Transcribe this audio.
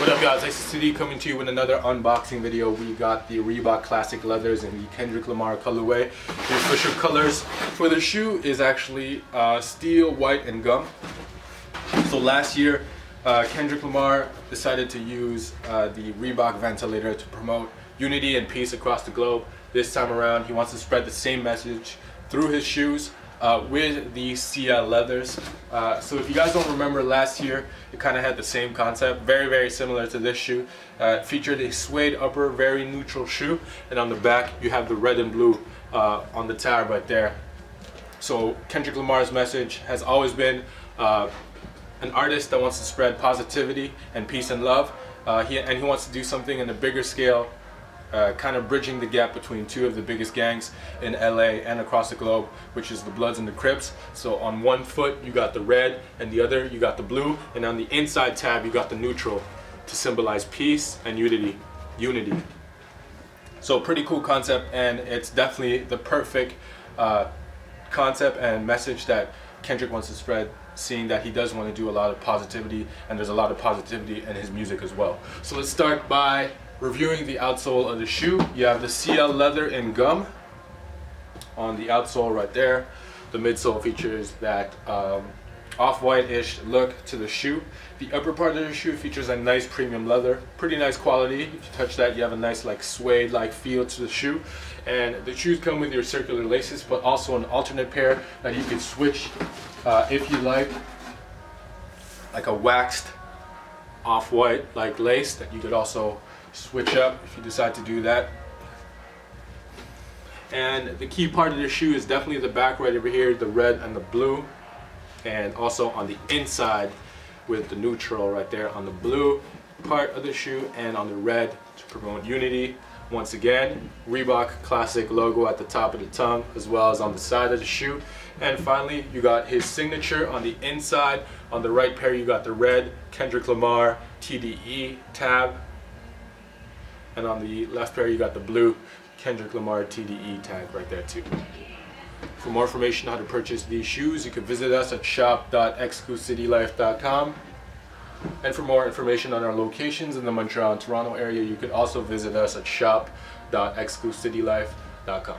What up guys, City coming to you with another unboxing video. We got the Reebok Classic Leathers in the Kendrick Lamar colorway. The official colors for the shoe is actually uh, steel, white, and gum. So last year, uh, Kendrick Lamar decided to use uh, the Reebok ventilator to promote unity and peace across the globe. This time around, he wants to spread the same message through his shoes uh, with the CL leathers. Uh, so if you guys don't remember last year, it kind of had the same concept, very very similar to this shoe. Uh, featured a suede upper, very neutral shoe, and on the back you have the red and blue uh, on the tab right there. So Kendrick Lamar's message has always been uh, an artist that wants to spread positivity and peace and love. He, and he wants to do something in a bigger scale uh, kind of bridging the gap between two of the biggest gangs in LA and across the globe, which is the Bloods and the Crips. So on one foot you got the red and the other you got the blue, and on the inside tab you got the neutral to symbolize peace and unity. Unity. So pretty cool concept, and it's definitely the perfect uh, concept and message that Kendrick wants to spread seeing that he does want to do a lot of positivity and there's a lot of positivity in his music as well. So let's start by reviewing the outsole of the shoe. You have the CL leather and gum on the outsole right there. The midsole features that um, off-white-ish look to the shoe. The upper part of the shoe features a nice premium leather, pretty nice quality. If you touch that, you have a nice like suede-like feel to the shoe. And the shoes come with your circular laces, but also an alternate pair that you can switch uh, if you like, like a waxed off-white like lace that you could also switch up if you decide to do that. And the key part of the shoe is definitely the back right over here, the red and the blue. And also on the inside with the neutral right there on the blue part of the shoe and on the red to promote unity. Once again, Reebok classic logo at the top of the tongue as well as on the side of the shoe. And finally, you got his signature on the inside. On the right pair, you got the red Kendrick Lamar TDE tab and on the left pair, you got the blue Kendrick Lamar TDE tag right there too. For more information on how to purchase these shoes, you can visit us at shop.exclucitylife.com. And for more information on our locations in the Montreal and Toronto area, you can also visit us at shop.exclucitylife.com.